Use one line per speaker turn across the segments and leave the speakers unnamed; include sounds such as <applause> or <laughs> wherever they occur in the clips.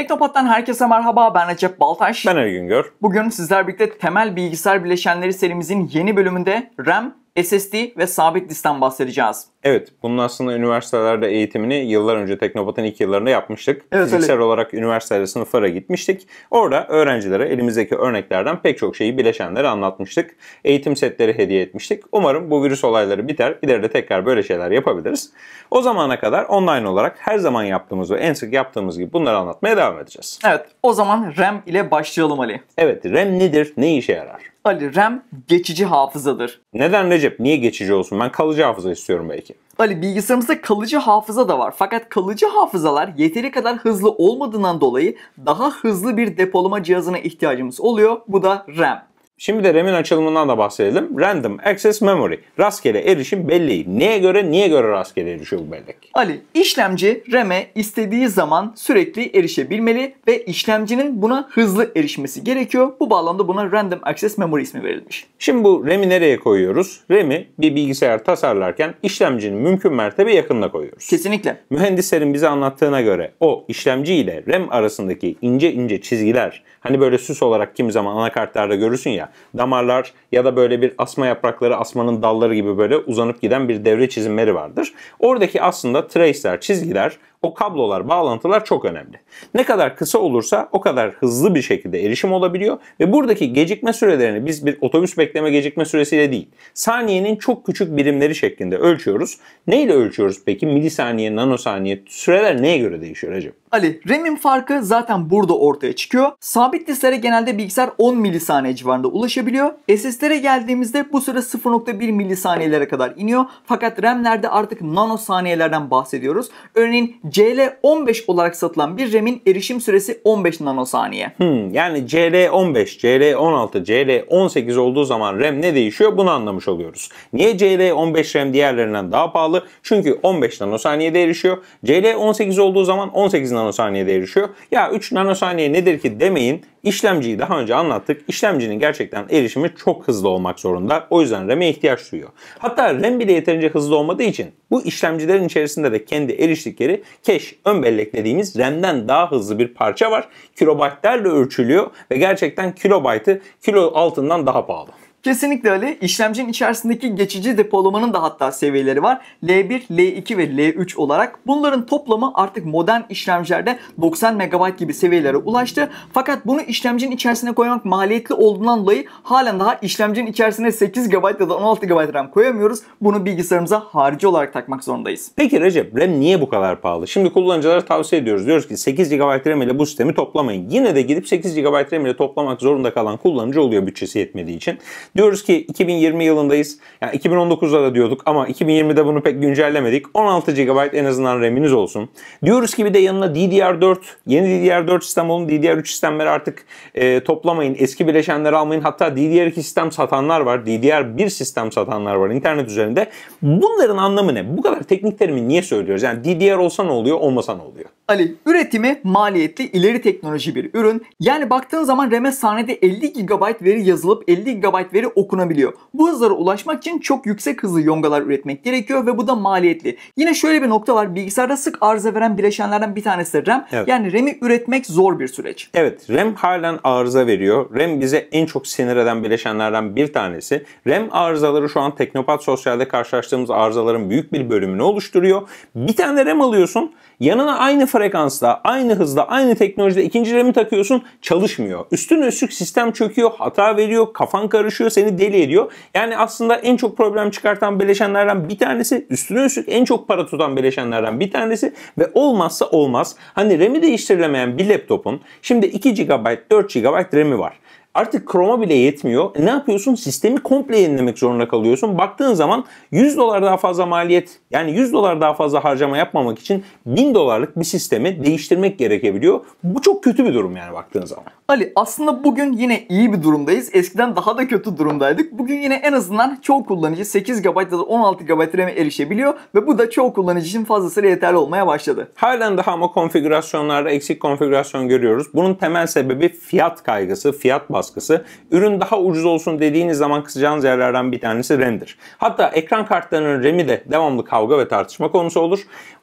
Teknopat'tan herkese merhaba. Ben Recep Baltaş.
Ben Ergün Gör.
Bugün sizler birlikte temel bilgisayar bileşenleri serimizin yeni bölümünde RAM, SSD ve sabit diskten bahsedeceğiz.
Evet, bunun aslında üniversitelerde eğitimini yıllar önce Teknopat'ın ilk yıllarında yapmıştık.
Evet,
Fiziksel
öyle.
olarak üniversitede sınıflara gitmiştik. Orada öğrencilere elimizdeki örneklerden pek çok şeyi bileşenleri anlatmıştık. Eğitim setleri hediye etmiştik. Umarım bu virüs olayları biter. İleride tekrar böyle şeyler yapabiliriz. O zamana kadar online olarak her zaman yaptığımız ve en sık yaptığımız gibi bunları anlatmaya devam edeceğiz.
Evet, o zaman RAM ile başlayalım Ali.
Evet, RAM nedir? Ne işe yarar?
Ali, RAM geçici hafızadır.
Neden Recep? Niye geçici olsun? Ben kalıcı hafıza istiyorum belki.
Ali bilgisayarımızda kalıcı hafıza da var. Fakat kalıcı hafızalar yeteri kadar hızlı olmadığından dolayı daha hızlı bir depolama cihazına ihtiyacımız oluyor. Bu da RAM.
Şimdi de RAM'in açılımından da bahsedelim. Random Access Memory. Rastgele erişim belleği. Neye göre, niye göre rastgele erişiyor bu bellek?
Ali, işlemci RAM'e istediği zaman sürekli erişebilmeli ve işlemcinin buna hızlı erişmesi gerekiyor. Bu bağlamda buna Random Access Memory ismi verilmiş.
Şimdi bu RAM'i nereye koyuyoruz? RAM'i bir bilgisayar tasarlarken işlemcinin mümkün mertebe yakınına koyuyoruz.
Kesinlikle.
Mühendislerin bize anlattığına göre o işlemci ile RAM arasındaki ince ince çizgiler hani böyle süs olarak kimi zaman anakartlarda görürsün ya damarlar ya da böyle bir asma yaprakları asmanın dalları gibi böyle uzanıp giden bir devre çizimleri vardır. Oradaki aslında trace'ler, çizgiler o kablolar, bağlantılar çok önemli. Ne kadar kısa olursa o kadar hızlı bir şekilde erişim olabiliyor ve buradaki gecikme sürelerini biz bir otobüs bekleme gecikme süresiyle değil, saniyenin çok küçük birimleri şeklinde ölçüyoruz. Neyle ölçüyoruz peki? Milisaniye, nanosaniye, süreler neye göre değişiyor Recep?
Ali, RAM'in farkı zaten burada ortaya çıkıyor. Sabit disklere genelde bilgisayar 10 milisaniye civarında ulaşabiliyor. SSD'lere geldiğimizde bu süre 0.1 milisaniyelere kadar iniyor. Fakat RAM'lerde artık nanosaniyelerden bahsediyoruz. Örneğin CL15 olarak satılan bir RAM'in erişim süresi 15 nanosaniye.
Hmm, yani CL15, CL16, CL18 olduğu zaman RAM ne değişiyor bunu anlamış oluyoruz. Niye CL15 RAM diğerlerinden daha pahalı? Çünkü 15 nanosaniyede erişiyor. CL18 olduğu zaman 18 nanosaniyede erişiyor. Ya 3 nanosaniye nedir ki demeyin. İşlemciyi daha önce anlattık. İşlemcinin gerçekten erişimi çok hızlı olmak zorunda. O yüzden RAM'e ihtiyaç duyuyor. Hatta RAM bile yeterince hızlı olmadığı için bu işlemcilerin içerisinde de kendi eriştikleri cache, ön bellek dediğimiz RAM'den daha hızlı bir parça var. Kilobaytlarla ölçülüyor ve gerçekten kilobaytı kilo altından daha pahalı.
Kesinlikle Ali. İşlemcinin içerisindeki geçici depolamanın da hatta seviyeleri var. L1, L2 ve L3 olarak. Bunların toplamı artık modern işlemcilerde 90 MB gibi seviyelere ulaştı. Fakat bunu işlemcinin içerisine koymak maliyetli olduğundan dolayı halen daha işlemcinin içerisine 8 GB ya da 16 GB RAM koyamıyoruz. Bunu bilgisayarımıza harici olarak takmak zorundayız.
Peki Recep RAM niye bu kadar pahalı? Şimdi kullanıcılara tavsiye ediyoruz. Diyoruz ki 8 GB RAM ile bu sistemi toplamayın. Yine de gidip 8 GB RAM ile toplamak zorunda kalan kullanıcı oluyor bütçesi yetmediği için. Diyoruz ki 2020 yılındayız. Yani 2019'da da diyorduk ama 2020'de bunu pek güncellemedik. 16 GB en azından RAM'iniz olsun. Diyoruz ki bir de yanına DDR4, yeni DDR4 sistem olun. DDR3 sistemleri artık e, toplamayın. Eski bileşenleri almayın. Hatta DDR2 sistem satanlar var. DDR1 sistem satanlar var internet üzerinde. Bunların anlamı ne? Bu kadar teknik terimi niye söylüyoruz? Yani DDR olsa ne oluyor, olmasa ne oluyor?
Ali, üretimi maliyetli ileri teknoloji bir ürün. Yani baktığın zaman RAM'e saniyede 50 GB veri yazılıp 50 GB veri okunabiliyor. Bu hızlara ulaşmak için çok yüksek hızlı yongalar üretmek gerekiyor ve bu da maliyetli. Yine şöyle bir nokta var. Bilgisayarda sık arıza veren bileşenlerden bir tanesi RAM.
Evet.
Yani RAM'i üretmek zor bir süreç.
Evet RAM halen arıza veriyor. RAM bize en çok sinir eden bileşenlerden bir tanesi. RAM arızaları şu an Teknopat Sosyal'de karşılaştığımız arızaların büyük bir bölümünü oluşturuyor. Bir tane RAM alıyorsun. Yanına aynı frekansta, aynı hızda, aynı teknolojide ikinci RAM'i takıyorsun çalışmıyor. Üstüne üstlük sistem çöküyor, hata veriyor, kafan karışıyor, seni deli ediyor. Yani aslında en çok problem çıkartan bileşenlerden bir tanesi, üstüne üstlük en çok para tutan bileşenlerden bir tanesi ve olmazsa olmaz. Hani RAM'i değiştirilemeyen bir laptopun şimdi 2 GB, 4 GB RAM'i var. Artık Chrome'a bile yetmiyor. E ne yapıyorsun? Sistemi komple yenilemek zorunda kalıyorsun. Baktığın zaman 100 dolar daha fazla maliyet yani 100 dolar daha fazla harcama yapmamak için 1000 dolarlık bir sistemi değiştirmek gerekebiliyor. Bu çok kötü bir durum yani baktığın zaman.
Ali aslında bugün yine iyi bir durumdayız. Eskiden daha da kötü durumdaydık. Bugün yine en azından çoğu kullanıcı 8 GB ya da 16 GB RAM'e erişebiliyor ve bu da çoğu kullanıcı için fazlasıyla yeterli olmaya başladı.
Halen daha ama konfigürasyonlarda eksik konfigürasyon görüyoruz. Bunun temel sebebi fiyat kaygısı, fiyat baskısı. Ürün daha ucuz olsun dediğiniz zaman kısacağınız yerlerden bir tanesi RAM'dir. Hatta ekran kartlarının RAM'i de devamlı kavga ve tartışma konusu olur.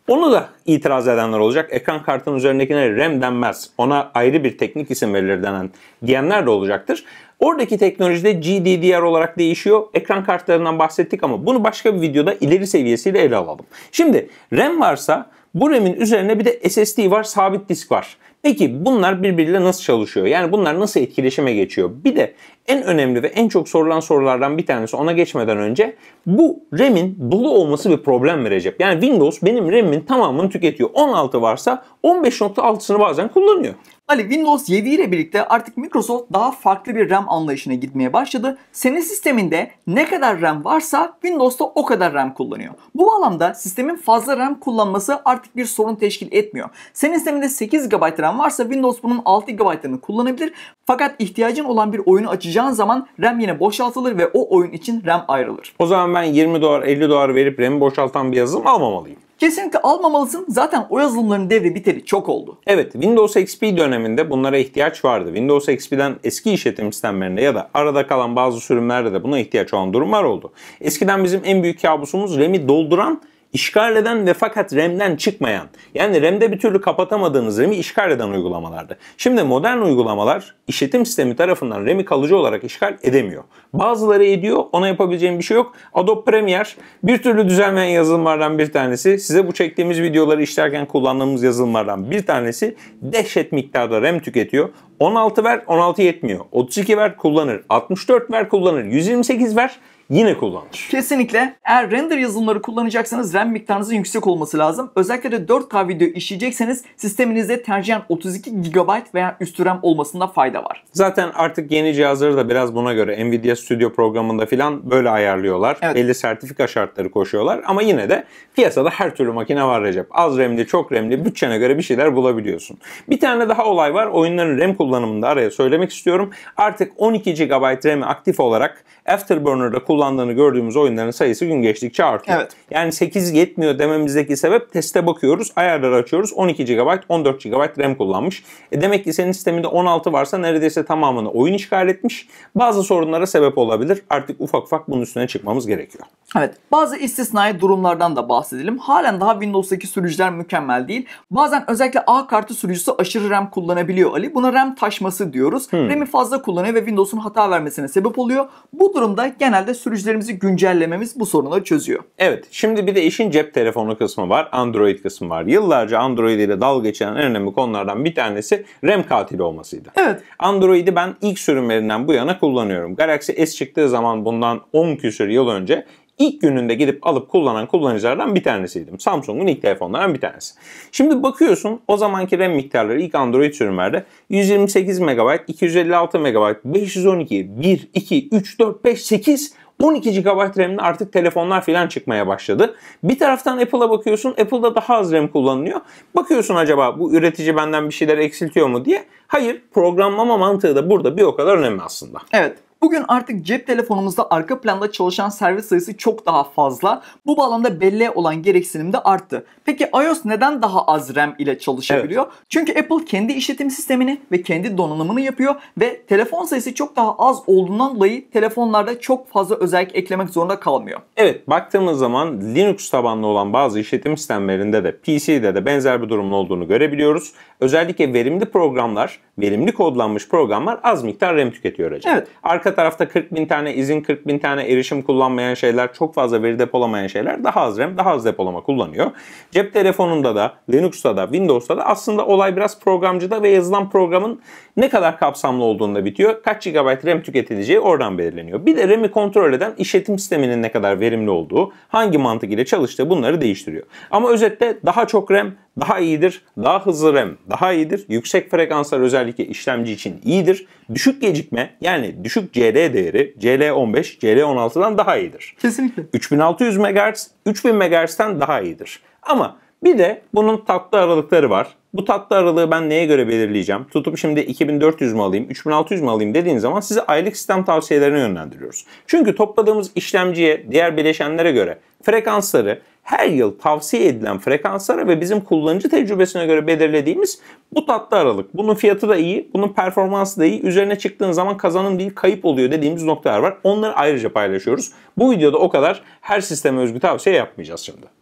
Onu da itiraz edenler olacak. Ekran kartının üzerindekine RAM denmez. Ona ayrı bir teknik isim verilir denen diyenler de olacaktır. Oradaki teknoloji de GDDR olarak değişiyor. Ekran kartlarından bahsettik ama bunu başka bir videoda ileri seviyesiyle ele alalım. Şimdi RAM varsa bu RAM'in üzerine bir de SSD var, sabit disk var. Peki bunlar birbiriyle nasıl çalışıyor? Yani bunlar nasıl etkileşime geçiyor? Bir de en önemli ve en çok sorulan sorulardan bir tanesi ona geçmeden önce bu RAM'in dolu olması bir problem verecek. Yani Windows benim RAM'in tamamını tüketiyor. 16 varsa 15.6'sını bazen kullanıyor.
Ali Windows 7 ile birlikte artık Microsoft daha farklı bir RAM anlayışına gitmeye başladı. Senin sisteminde ne kadar RAM varsa Windows'ta o kadar RAM kullanıyor. Bu bağlamda sistemin fazla RAM kullanması artık bir sorun teşkil etmiyor. Senin sisteminde 8 GB RAM varsa Windows bunun 6 GB'ını kullanabilir. Fakat ihtiyacın olan bir oyunu açacağın zaman RAM yine boşaltılır ve o oyun için RAM ayrılır.
O zaman ben 20 dolar 50 dolar verip RAM'i boşaltan bir yazılım almamalıyım.
Kesinlikle almamalısın. Zaten o yazılımların devri biteli çok oldu.
Evet Windows XP döneminde bunlara ihtiyaç vardı. Windows XP'den eski işletim sistemlerinde ya da arada kalan bazı sürümlerde de buna ihtiyaç olan durumlar oldu. Eskiden bizim en büyük kabusumuz RAM'i dolduran işgal eden ve fakat RAM'den çıkmayan yani RAM'de bir türlü kapatamadığınız RAM'i işgal eden uygulamalardı. Şimdi modern uygulamalar işletim sistemi tarafından RAM'i kalıcı olarak işgal edemiyor. Bazıları ediyor ona yapabileceğim bir şey yok. Adobe Premiere bir türlü düzelmeyen yazılımlardan bir tanesi. Size bu çektiğimiz videoları işlerken kullandığımız yazılımlardan bir tanesi dehşet miktarda RAM tüketiyor. 16 ver 16 yetmiyor. 32 ver kullanır. 64 ver kullanır. 128 ver yine kullanır.
Kesinlikle. Eğer render yazılımları kullanacaksanız RAM miktarınızın yüksek olması lazım. Özellikle de 4K video işleyecekseniz sisteminizde tercihen 32 GB veya üstü RAM olmasında fayda var.
Zaten artık yeni cihazları da biraz buna göre Nvidia Studio programında filan böyle ayarlıyorlar.
Evet.
Belli sertifika şartları koşuyorlar ama yine de piyasada her türlü makine var Recep. Az RAM'li, çok RAM'li bütçene göre bir şeyler bulabiliyorsun. Bir tane daha olay var. Oyunların RAM kullanımında araya söylemek istiyorum. Artık 12 GB RAM'i aktif olarak Afterburner'da kullandığını gördüğümüz oyunların sayısı gün geçtikçe artıyor.
Evet.
Yani 8 yetmiyor dememizdeki sebep teste bakıyoruz, ayarları açıyoruz. 12 GB, 14 GB RAM kullanmış. E demek ki senin sisteminde 16 varsa neredeyse tamamını oyun işgal etmiş. Bazı sorunlara sebep olabilir. Artık ufak ufak bunun üstüne çıkmamız gerekiyor.
Evet. Bazı istisnai durumlardan da bahsedelim. Halen daha Windows'taki sürücüler mükemmel değil. Bazen özellikle A kartı sürücüsü aşırı RAM kullanabiliyor Ali. Buna RAM taşması diyoruz. RAM'i fazla kullanıyor ve Windows'un hata vermesine sebep oluyor. Bu durumda genelde sürücülerimizi güncellememiz bu sorunları çözüyor.
Evet, şimdi bir de işin cep telefonu kısmı var, Android kısmı var. Yıllarca Android ile dalga geçen en önemli konulardan bir tanesi RAM katili olmasıydı.
Evet.
Android'i ben ilk sürümlerinden bu yana kullanıyorum. Galaxy S çıktığı zaman bundan 10 küsur yıl önce ilk gününde gidip alıp kullanan kullanıcılardan bir tanesiydim. Samsung'un ilk telefonlarından bir tanesi. Şimdi bakıyorsun o zamanki RAM miktarları ilk Android sürümlerde 128 MB, 256 MB, 512, 1, 2, 3, 4, 5, 8 12 GB RAM'li artık telefonlar falan çıkmaya başladı. Bir taraftan Apple'a bakıyorsun. Apple'da daha az RAM kullanılıyor. Bakıyorsun acaba bu üretici benden bir şeyler eksiltiyor mu diye. Hayır programlama mantığı da burada bir o kadar önemli aslında.
Evet. Bugün artık cep telefonumuzda arka planda çalışan servis sayısı çok daha fazla. Bu bağlamda belleğe olan gereksinim de arttı. Peki iOS neden daha az RAM ile çalışabiliyor? Çünkü Apple kendi işletim sistemini ve kendi donanımını yapıyor ve telefon sayısı çok daha az olduğundan dolayı telefonlarda çok fazla özellik eklemek zorunda kalmıyor.
Evet baktığımız zaman Linux tabanlı olan bazı işletim sistemlerinde de PC'de de benzer bir durumun olduğunu görebiliyoruz. Özellikle verimli programlar, verimli kodlanmış programlar az miktar RAM tüketiyor Recep.
Evet.
Arka tarafta 40 bin tane izin, 40 bin tane erişim kullanmayan şeyler, çok fazla veri depolamayan şeyler daha az RAM, daha az depolama kullanıyor. Cep telefonunda da, Linux'ta da, Windows'ta da aslında olay biraz programcıda ve yazılan programın ne kadar kapsamlı olduğunda bitiyor. Kaç GB RAM tüketileceği oradan belirleniyor. Bir de RAM'i kontrol eden işletim sisteminin ne kadar verimli olduğu, hangi mantık ile çalıştığı bunları değiştiriyor. Ama özetle daha çok RAM daha iyidir, daha hızlı RAM daha iyidir, yüksek frekanslar özellikle işlemci için iyidir, düşük gecikme yani düşük CL değeri CL15, CL16'dan daha iyidir.
Kesinlikle.
3600 MHz, 3000 MHz'ten daha iyidir. Ama bir de bunun tatlı aralıkları var. Bu tatlı aralığı ben neye göre belirleyeceğim? Tutup şimdi 2400 mu alayım, 3600 mu alayım dediğin zaman sizi aylık sistem tavsiyelerine yönlendiriyoruz. Çünkü topladığımız işlemciye, diğer bileşenlere göre frekansları her yıl tavsiye edilen frekanslara ve bizim kullanıcı tecrübesine göre belirlediğimiz bu tatlı aralık. Bunun fiyatı da iyi, bunun performansı da iyi. Üzerine çıktığın zaman kazanım değil kayıp oluyor dediğimiz noktalar var. Onları ayrıca paylaşıyoruz. Bu videoda o kadar her sisteme özgü tavsiye yapmayacağız şimdi.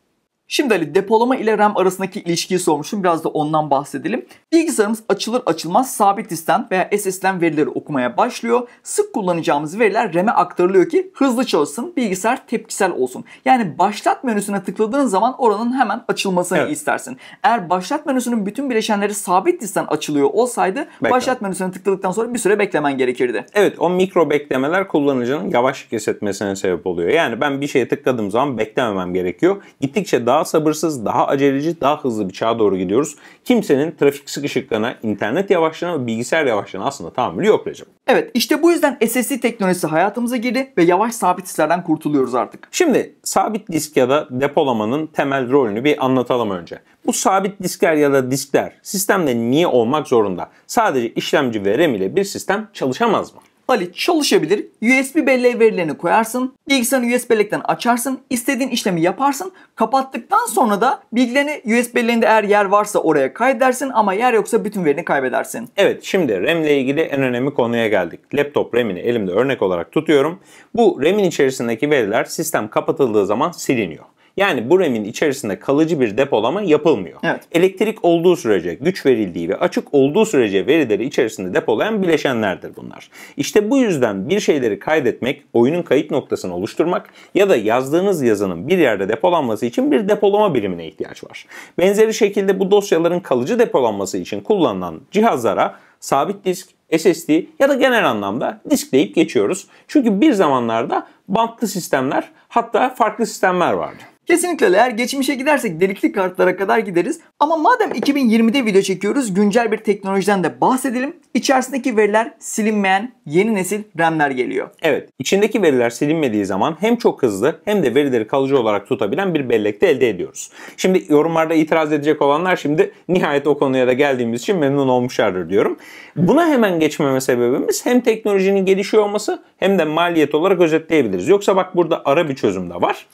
Şimdi Ali depolama ile RAM arasındaki ilişkiyi sormuşum. Biraz da ondan bahsedelim. Bilgisayarımız açılır açılmaz sabit distten veya SSD'den verileri okumaya başlıyor. Sık kullanacağımız veriler RAM'e aktarılıyor ki hızlı çalışsın, bilgisayar tepkisel olsun. Yani başlat menüsüne tıkladığın zaman oranın hemen açılmasını
Evet.
istersin. Eğer başlat menüsünün bütün bileşenleri sabit distten açılıyor olsaydı
Bekle.
başlat menüsüne tıkladıktan sonra bir süre beklemen gerekirdi.
Evet o mikro beklemeler kullanıcının yavaş hissetmesine sebep oluyor. Yani ben bir şeye tıkladığım zaman beklememem gerekiyor. Gittikçe daha sabırsız, daha aceleci, daha hızlı bir çağa doğru gidiyoruz. Kimsenin trafik sıkışıklığına, internet yavaşlığına ve bilgisayar yavaşlığına aslında tahammülü yok Recep.
Evet işte bu yüzden SSD teknolojisi hayatımıza girdi ve yavaş sabit disklerden kurtuluyoruz artık.
Şimdi sabit disk ya da depolamanın temel rolünü bir anlatalım önce. Bu sabit diskler ya da diskler sistemde niye olmak zorunda? Sadece işlemci ve RAM ile bir sistem çalışamaz mı?
Ali çalışabilir. USB belleğe verilerini koyarsın. Bilgisayarını USB bellekten açarsın. istediğin işlemi yaparsın. Kapattıktan sonra da bilgilerini USB belleğinde eğer yer varsa oraya kaydedersin ama yer yoksa bütün verini kaybedersin.
Evet şimdi RAM ile ilgili en önemli konuya geldik. Laptop RAM'ini elimde örnek olarak tutuyorum. Bu RAM'in içerisindeki veriler sistem kapatıldığı zaman siliniyor. Yani bu RAM'in içerisinde kalıcı bir depolama yapılmıyor.
Evet.
Elektrik olduğu sürece, güç verildiği ve açık olduğu sürece verileri içerisinde depolayan bileşenlerdir bunlar. İşte bu yüzden bir şeyleri kaydetmek, oyunun kayıt noktasını oluşturmak ya da yazdığınız yazının bir yerde depolanması için bir depolama birimine ihtiyaç var. Benzeri şekilde bu dosyaların kalıcı depolanması için kullanılan cihazlara sabit disk, SSD ya da genel anlamda disk deyip geçiyoruz. Çünkü bir zamanlarda bantlı sistemler hatta farklı sistemler vardı.
Kesinlikle eğer geçmişe gidersek delikli kartlara kadar gideriz. Ama madem 2020'de video çekiyoruz güncel bir teknolojiden de bahsedelim. İçerisindeki veriler silinmeyen yeni nesil RAM'ler geliyor.
Evet, içindeki veriler silinmediği zaman hem çok hızlı hem de verileri kalıcı olarak tutabilen bir bellekte elde ediyoruz. Şimdi yorumlarda itiraz edecek olanlar şimdi nihayet o konuya da geldiğimiz için memnun olmuşlardır diyorum. Buna hemen geçmeme sebebimiz hem teknolojinin gelişiyor olması hem de maliyet olarak özetleyebiliriz. Yoksa bak burada ara bir çözüm de var.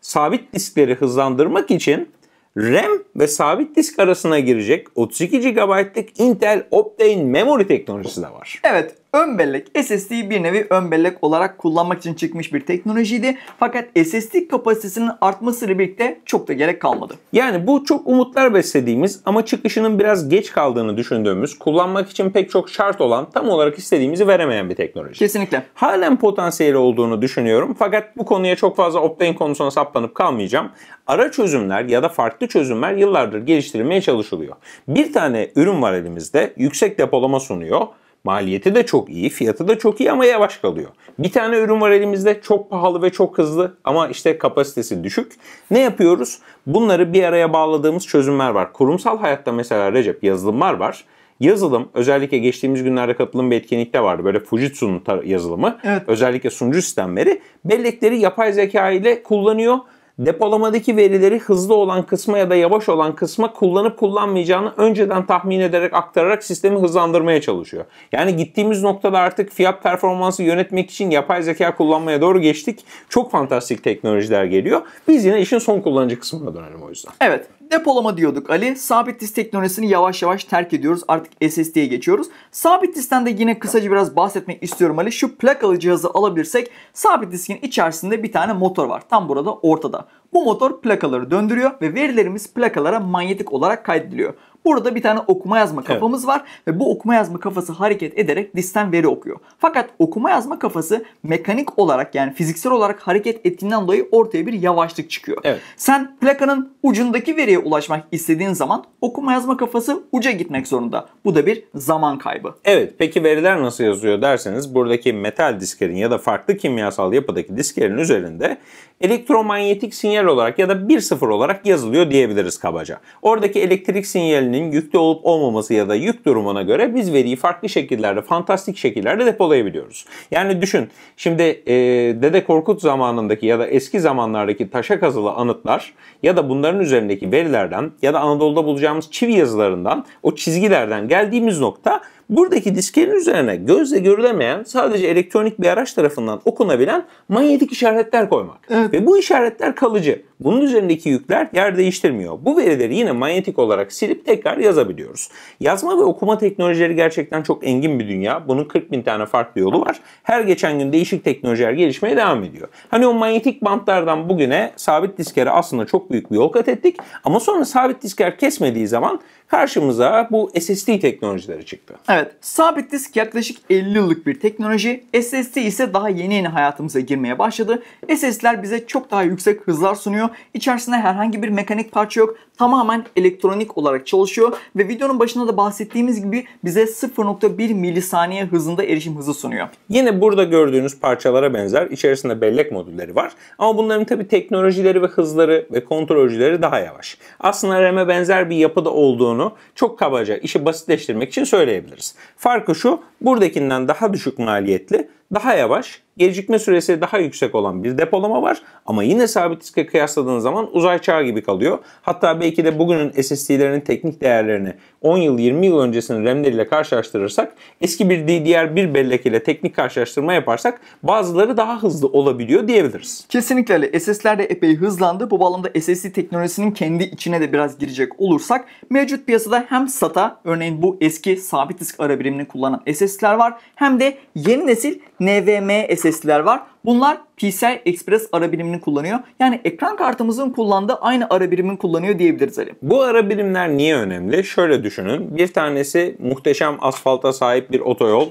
Sabit diskleri hızlandırmak için RAM ve sabit disk arasına girecek 32 GB'lık Intel Optane Memory teknolojisi de var.
Evet, ön bellek SSD bir nevi ön bellek olarak kullanmak için çıkmış bir teknolojiydi. Fakat SSD kapasitesinin artmasıyla birlikte çok da gerek kalmadı.
Yani bu çok umutlar beslediğimiz ama çıkışının biraz geç kaldığını düşündüğümüz, kullanmak için pek çok şart olan, tam olarak istediğimizi veremeyen bir teknoloji.
Kesinlikle.
Halen potansiyeli olduğunu düşünüyorum fakat bu konuya çok fazla Optane konusuna saplanıp kalmayacağım. Ara çözümler ya da farklı çözümler yıllardır geliştirilmeye çalışılıyor. Bir tane ürün var elimizde, yüksek depolama sunuyor. Maliyeti de çok iyi, fiyatı da çok iyi ama yavaş kalıyor. Bir tane ürün var elimizde çok pahalı ve çok hızlı ama işte kapasitesi düşük. Ne yapıyoruz? Bunları bir araya bağladığımız çözümler var. Kurumsal hayatta mesela Recep yazılımlar var. Yazılım özellikle geçtiğimiz günlerde katıldığım bir etkinlikte vardı. Böyle Fujitsu'nun yazılımı.
Evet.
Özellikle sunucu sistemleri bellekleri yapay zeka ile kullanıyor. Depolamadaki verileri hızlı olan kısma ya da yavaş olan kısma kullanıp kullanmayacağını önceden tahmin ederek aktararak sistemi hızlandırmaya çalışıyor. Yani gittiğimiz noktada artık fiyat performansı yönetmek için yapay zeka kullanmaya doğru geçtik. Çok fantastik teknolojiler geliyor. Biz yine işin son kullanıcı kısmına dönelim o yüzden.
Evet, depolama diyorduk Ali. Sabit disk teknolojisini yavaş yavaş terk ediyoruz. Artık SSD'ye geçiyoruz. Sabit diskten de yine kısaca biraz bahsetmek istiyorum Ali. Şu plakalı cihazı alabilirsek sabit diskin içerisinde bir tane motor var. Tam burada ortada. Bu motor plakaları döndürüyor ve verilerimiz plakalara manyetik olarak kaydediliyor. Burada bir tane okuma yazma kafamız var ve bu okuma yazma kafası hareket ederek diskten veri okuyor. Fakat okuma yazma kafası mekanik olarak yani fiziksel olarak hareket ettiğinden dolayı ortaya bir yavaşlık çıkıyor.
Evet.
Sen plakanın ucundaki veriye ulaşmak istediğin zaman okuma yazma kafası uca gitmek zorunda. Bu da bir zaman kaybı.
Evet peki veriler nasıl yazıyor derseniz buradaki metal disklerin ya da farklı kimyasal yapıdaki disklerin üzerinde elektromanyetik sinyal olarak ya da 1-0 olarak yazılıyor diyebiliriz kabaca. Oradaki elektrik sinyalinin yüklü olup olmaması ya da yük durumuna göre biz veriyi farklı şekillerde, fantastik şekillerde depolayabiliyoruz. Yani düşün şimdi e, Dede Korkut zamanındaki ya da eski zamanlardaki taşa kazılı anıtlar ya da bunların üzerindeki verilerden ya da Anadolu'da bulacağımız çivi yazılarından o çizgilerden geldiğimiz nokta buradaki diskerin üzerine gözle görülemeyen sadece elektronik bir araç tarafından okunabilen manyetik işaretler koymak.
Evet.
Ve bu işaretler kalıcı. Bunun üzerindeki yükler yer değiştirmiyor. Bu verileri yine manyetik olarak silip tekrar yazabiliyoruz. Yazma ve okuma teknolojileri gerçekten çok engin bir dünya. Bunun 40 bin tane farklı yolu var. Her geçen gün değişik teknolojiler gelişmeye devam ediyor. Hani o manyetik bantlardan bugüne sabit diskere aslında çok büyük bir yol kat ettik. Ama sonra sabit disker kesmediği zaman karşımıza bu SSD teknolojileri çıktı.
Evet, sabit disk yaklaşık 50 yıllık bir teknoloji. SSD ise daha yeni yeni hayatımıza girmeye başladı. SSD'ler bize çok daha yüksek hızlar sunuyor. İçerisinde herhangi bir mekanik parça yok. Tamamen elektronik olarak çalışıyor ve videonun başında da bahsettiğimiz gibi bize 0.1 milisaniye hızında erişim hızı sunuyor.
Yine burada gördüğünüz parçalara benzer içerisinde bellek modülleri var. Ama bunların tabi teknolojileri ve hızları ve kontrolcüleri daha yavaş. Aslında RAM'e benzer bir yapıda olduğunu çok kabaca işi basitleştirmek için söyleyebiliriz. Farkı şu, buradakinden daha düşük maliyetli, daha yavaş gecikme süresi daha yüksek olan bir depolama var. Ama yine sabit diske kıyasladığınız zaman uzay çağı gibi kalıyor. Hatta belki de bugünün SSD'lerinin teknik değerlerini 10 yıl 20 yıl öncesinin RAM'leriyle karşılaştırırsak eski bir DDR1 bellek ile teknik karşılaştırma yaparsak bazıları daha hızlı olabiliyor diyebiliriz.
Kesinlikle öyle. SSD'ler de epey hızlandı. Bu bağlamda SSD teknolojisinin kendi içine de biraz girecek olursak mevcut piyasada hem SATA örneğin bu eski sabit disk ara birimini kullanan SSD'ler var hem de yeni nesil NVMe SSD'ler var. Bunlar PCI Express ara birimini kullanıyor. Yani ekran kartımızın kullandığı aynı ara birimini kullanıyor diyebiliriz Ali.
Bu ara birimler niye önemli? Şöyle düşünün. Bir tanesi muhteşem asfalta sahip bir otoyol.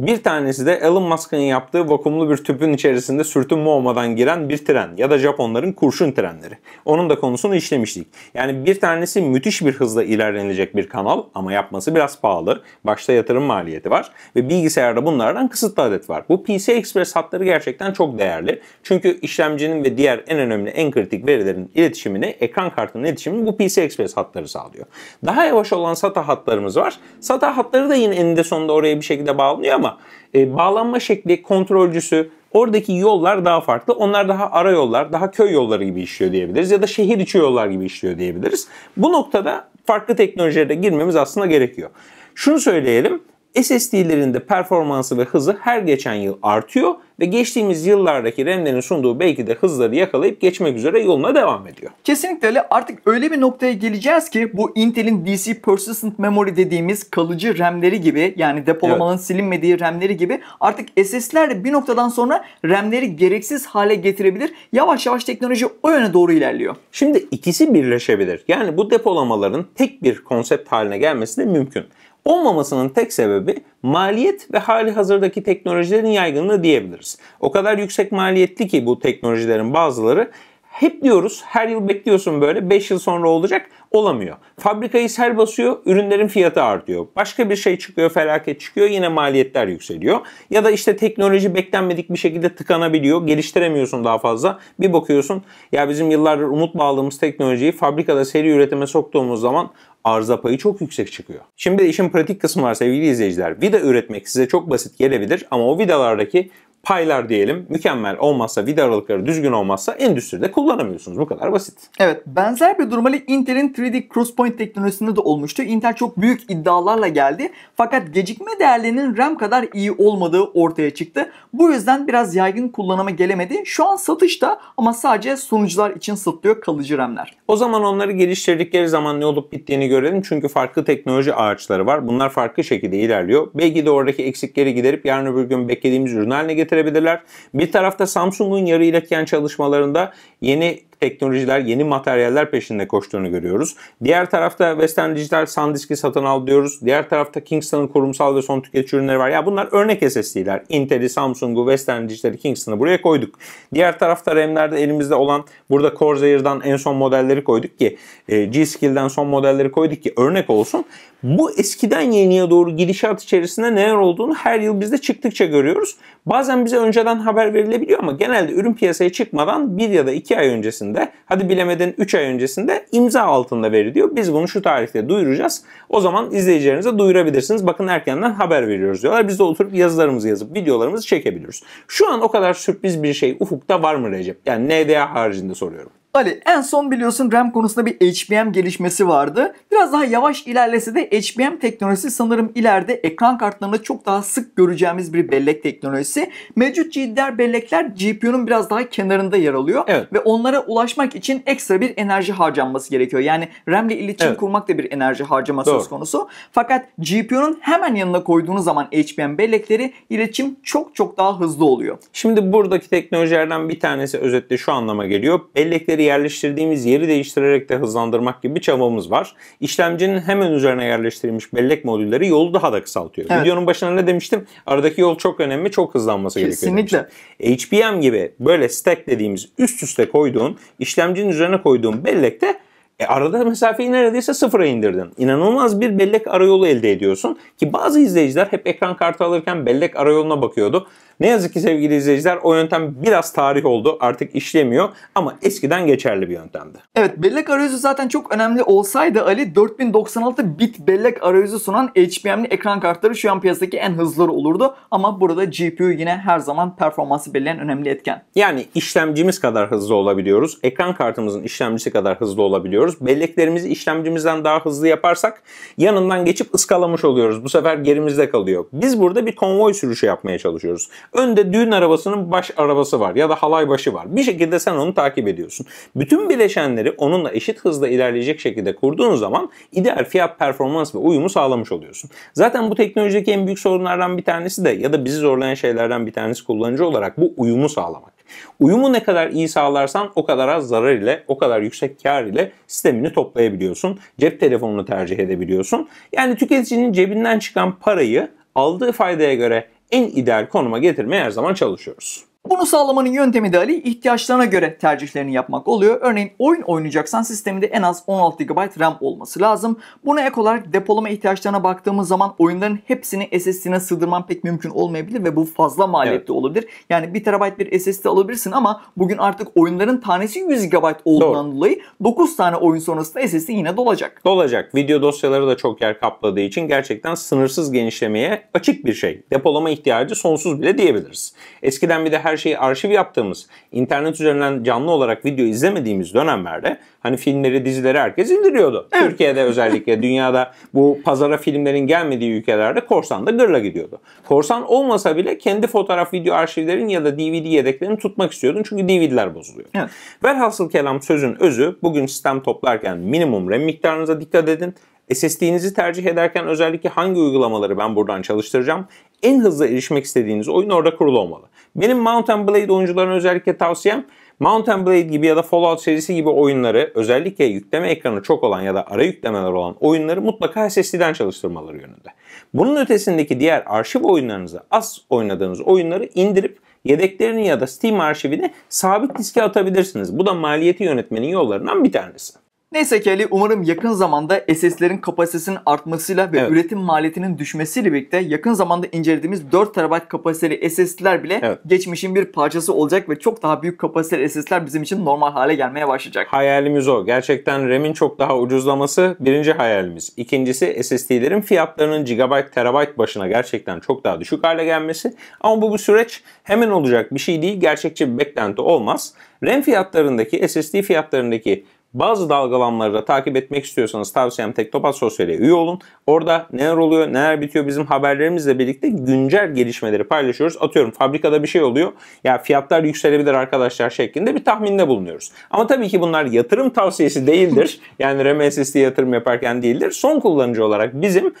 Bir tanesi de Elon Musk'ın yaptığı vakumlu bir tüpün içerisinde sürtünme olmadan giren bir tren ya da Japonların kurşun trenleri. Onun da konusunu işlemiştik. Yani bir tanesi müthiş bir hızla ilerlenilecek bir kanal ama yapması biraz pahalı. Başta yatırım maliyeti var ve bilgisayarda bunlardan kısıtlı adet var. Bu PCI Express hatları gerçekten çok değerli. Çünkü işlemcinin ve diğer en önemli en kritik verilerin iletişimini, ekran kartının iletişimini bu PCI Express hatları sağlıyor. Daha yavaş olan SATA hatlarımız var. SATA hatları da yine eninde sonunda oraya bir şekilde bağlanıyor ama e, bağlanma şekli, kontrolcüsü, oradaki yollar daha farklı. Onlar daha ara yollar, daha köy yolları gibi işliyor diyebiliriz ya da şehir içi yollar gibi işliyor diyebiliriz. Bu noktada farklı teknolojilere girmemiz aslında gerekiyor. Şunu söyleyelim, SSD'lerin de performansı ve hızı her geçen yıl artıyor ve geçtiğimiz yıllardaki RAM'lerin sunduğu belki de hızları yakalayıp geçmek üzere yoluna devam ediyor.
Kesinlikle öyle. Artık öyle bir noktaya geleceğiz ki bu Intel'in DC Persistent Memory dediğimiz kalıcı RAM'leri gibi yani depolamanın evet. silinmediği RAM'leri gibi artık SSD'ler de bir noktadan sonra RAM'leri gereksiz hale getirebilir. Yavaş yavaş teknoloji o yöne doğru ilerliyor.
Şimdi ikisi birleşebilir. Yani bu depolamaların tek bir konsept haline gelmesi de mümkün. Olmamasının tek sebebi maliyet ve hali hazırdaki teknolojilerin yaygınlığı diyebiliriz. O kadar yüksek maliyetli ki bu teknolojilerin bazıları hep diyoruz her yıl bekliyorsun böyle 5 yıl sonra olacak olamıyor. Fabrikayı sel basıyor ürünlerin fiyatı artıyor. Başka bir şey çıkıyor felaket çıkıyor yine maliyetler yükseliyor. Ya da işte teknoloji beklenmedik bir şekilde tıkanabiliyor geliştiremiyorsun daha fazla. Bir bakıyorsun ya bizim yıllardır umut bağladığımız teknolojiyi fabrikada seri üretime soktuğumuz zaman arıza payı çok yüksek çıkıyor. Şimdi işin pratik kısmı var sevgili izleyiciler. Vida üretmek size çok basit gelebilir ama o vidalardaki paylar diyelim mükemmel olmazsa vida aralıkları düzgün olmazsa endüstride kullanamıyorsunuz. Bu kadar basit.
Evet benzer bir durum Ali Intel'in 3D Crosspoint teknolojisinde de olmuştu. Intel çok büyük iddialarla geldi. Fakat gecikme değerlerinin RAM kadar iyi olmadığı ortaya çıktı. Bu yüzden biraz yaygın kullanıma gelemedi. Şu an satışta ama sadece sunucular için satılıyor kalıcı RAM'ler.
O zaman onları geliştirdikleri zaman ne olup bittiğini görelim. Çünkü farklı teknoloji ağaçları var. Bunlar farklı şekilde ilerliyor. Belki de oradaki eksikleri giderip yarın öbür gün beklediğimiz ürün haline getirebilirler. Bir tarafta Samsung'un yarı iletken çalışmalarında yeni teknolojiler, yeni materyaller peşinde koştuğunu görüyoruz. Diğer tarafta Western Digital SanDisk'i satın al diyoruz. Diğer tarafta Kingston'ın kurumsal ve son tüketici ürünleri var. Ya bunlar örnek SSD'ler. Intel'i, Samsung'u, Western Digital'i, Kingston'ı buraya koyduk. Diğer tarafta RAM'lerde elimizde olan burada Corsair'dan en son modelleri koyduk ki e, G-Skill'den son modelleri koyduk ki örnek olsun. Bu eskiden yeniye doğru gidişat içerisinde neler olduğunu her yıl biz de çıktıkça görüyoruz. Bazen bize önceden haber verilebiliyor ama genelde ürün piyasaya çıkmadan bir ya da iki ay öncesinde hadi bilemeden 3 ay öncesinde imza altında veriliyor. Biz bunu şu tarihte duyuracağız. O zaman izleyicilerinize duyurabilirsiniz. Bakın erkenden haber veriyoruz diyorlar. Biz de oturup yazılarımızı yazıp videolarımızı çekebiliyoruz. Şu an o kadar sürpriz bir şey ufukta var mı Recep? Yani NDA haricinde soruyorum.
Ali en son biliyorsun RAM konusunda bir HBM gelişmesi vardı. Biraz daha yavaş ilerlese de HBM teknolojisi sanırım ileride ekran kartlarında çok daha sık göreceğimiz bir bellek teknolojisi. Mevcut GDDR bellekler GPU'nun biraz daha kenarında yer alıyor.
Evet.
Ve onlara ulaşmak için ekstra bir enerji harcanması gerekiyor. Yani RAM ile iletişim
Evet.
kurmak da bir enerji harcaması
Doğru.
söz konusu. Fakat GPU'nun hemen yanına koyduğunuz zaman HBM bellekleri iletişim çok çok daha hızlı oluyor.
Şimdi buradaki teknolojilerden bir tanesi özetle şu anlama geliyor. Bellekleri yerleştirdiğimiz yeri değiştirerek de hızlandırmak gibi bir çabamız var. İşlemcinin hemen üzerine yerleştirilmiş bellek modülleri yolu daha da kısaltıyor.
Evet.
Videonun başına ne demiştim? Aradaki yol çok önemli, çok hızlanması gerekiyor
Kesinlikle.
HBM gibi böyle stack dediğimiz üst üste koyduğun, işlemcinin üzerine koyduğun bellekte e arada mesafeyi neredeyse sıfıra indirdin. İnanılmaz bir bellek arayolu elde ediyorsun. Ki bazı izleyiciler hep ekran kartı alırken bellek arayoluna bakıyordu. Ne yazık ki sevgili izleyiciler o yöntem biraz tarih oldu. Artık işlemiyor ama eskiden geçerli bir yöntemdi.
Evet bellek arayüzü zaten çok önemli olsaydı Ali 4096 bit bellek arayüzü sunan HBM'li ekran kartları şu an piyasadaki en hızlıları olurdu. Ama burada GPU yine her zaman performansı belirleyen önemli etken.
Yani işlemcimiz kadar hızlı olabiliyoruz. Ekran kartımızın işlemcisi kadar hızlı olabiliyoruz. Belleklerimizi işlemcimizden daha hızlı yaparsak yanından geçip ıskalamış oluyoruz. Bu sefer gerimizde kalıyor. Biz burada bir konvoy sürüşü yapmaya çalışıyoruz. Önde düğün arabasının baş arabası var ya da halay başı var. Bir şekilde sen onu takip ediyorsun. Bütün bileşenleri onunla eşit hızla ilerleyecek şekilde kurduğun zaman ideal fiyat performans ve uyumu sağlamış oluyorsun. Zaten bu teknolojideki en büyük sorunlardan bir tanesi de ya da bizi zorlayan şeylerden bir tanesi kullanıcı olarak bu uyumu sağlamak. Uyumu ne kadar iyi sağlarsan o kadar az zarar ile, o kadar yüksek kar ile sistemini toplayabiliyorsun. Cep telefonunu tercih edebiliyorsun. Yani tüketicinin cebinden çıkan parayı aldığı faydaya göre en ideal konuma getirmeye her zaman çalışıyoruz.
Bunu sağlamanın yöntemi de Ali ihtiyaçlarına göre tercihlerini yapmak oluyor. Örneğin oyun oynayacaksan sisteminde en az 16 GB RAM olması lazım. Buna ek olarak depolama ihtiyaçlarına baktığımız zaman oyunların hepsini SSD'ne sığdırman pek mümkün olmayabilir ve bu fazla maliyetli
Evet.
olabilir. Yani 1 TB bir SSD alabilirsin ama bugün artık oyunların tanesi 100 GB olduğundan dolayı 9 tane oyun sonrasında SSD yine dolacak.
Dolacak. Video dosyaları da çok yer kapladığı için gerçekten sınırsız genişlemeye açık bir şey. Depolama ihtiyacı sonsuz bile diyebiliriz. Eskiden bir de her şeyi arşiv yaptığımız, internet üzerinden canlı olarak video izlemediğimiz dönemlerde hani filmleri, dizileri herkes indiriyordu. Türkiye'de özellikle <laughs> dünyada bu pazara filmlerin gelmediği ülkelerde korsan da gırla gidiyordu. Korsan olmasa bile kendi fotoğraf, video arşivlerin ya da DVD yedeklerini tutmak istiyordun çünkü DVD'ler bozuluyor.
Evet.
Velhasıl kelam sözün özü bugün sistem toplarken minimum RAM miktarınıza dikkat edin. SSD'nizi tercih ederken özellikle hangi uygulamaları ben buradan çalıştıracağım? En hızlı erişmek istediğiniz oyun orada kurulu olmalı. Benim Mount and Blade oyuncularına özellikle tavsiyem Mount and Blade gibi ya da Fallout serisi gibi oyunları özellikle yükleme ekranı çok olan ya da ara yüklemeler olan oyunları mutlaka SSD'den çalıştırmaları yönünde. Bunun ötesindeki diğer arşiv oyunlarınızı az oynadığınız oyunları indirip yedeklerini ya da Steam arşivini sabit diske atabilirsiniz. Bu da maliyeti yönetmenin yollarından bir tanesi.
Neyse ki Ali umarım yakın zamanda SS'lerin kapasitesinin artmasıyla ve
Evet.
üretim maliyetinin düşmesiyle birlikte yakın zamanda incelediğimiz 4 TB kapasiteli SSD'ler bile
Evet.
geçmişin bir parçası olacak ve çok daha büyük kapasiteli SSD'ler bizim için normal hale gelmeye başlayacak.
Hayalimiz o. Gerçekten RAM'in çok daha ucuzlaması birinci hayalimiz. İkincisi SSD'lerin fiyatlarının GB, terabayt başına gerçekten çok daha düşük hale gelmesi. Ama bu bu süreç hemen olacak bir şey değil. Gerçekçi bir beklenti olmaz. RAM fiyatlarındaki, SSD fiyatlarındaki bazı dalgalanmaları da takip etmek istiyorsanız tavsiyem Teknopat Sosyal'e üye olun. Orada neler oluyor, neler bitiyor bizim haberlerimizle birlikte güncel gelişmeleri paylaşıyoruz. Atıyorum fabrikada bir şey oluyor. Ya fiyatlar yükselebilir arkadaşlar şeklinde bir tahminde bulunuyoruz. Ama tabii ki bunlar yatırım tavsiyesi değildir. <laughs> yani RAM SSD yatırım yaparken değildir. Son kullanıcı olarak bizim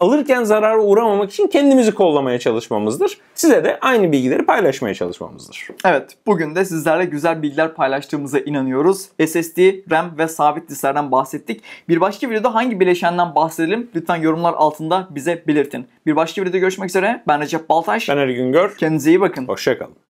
alırken zarara uğramamak için kendimizi kollamaya çalışmamızdır. Size de aynı bilgileri paylaşmaya çalışmamızdır.
Evet bugün de sizlerle güzel bilgiler paylaştığımıza inanıyoruz. SSD, RAM ve sabit disklerden bahsettik. Bir başka videoda hangi bileşenden bahsedelim lütfen yorumlar altında bize belirtin. Bir başka videoda görüşmek üzere. Ben Recep Baltaş.
Ben Ali Güngör.
Kendinize iyi bakın.
Hoşçakalın.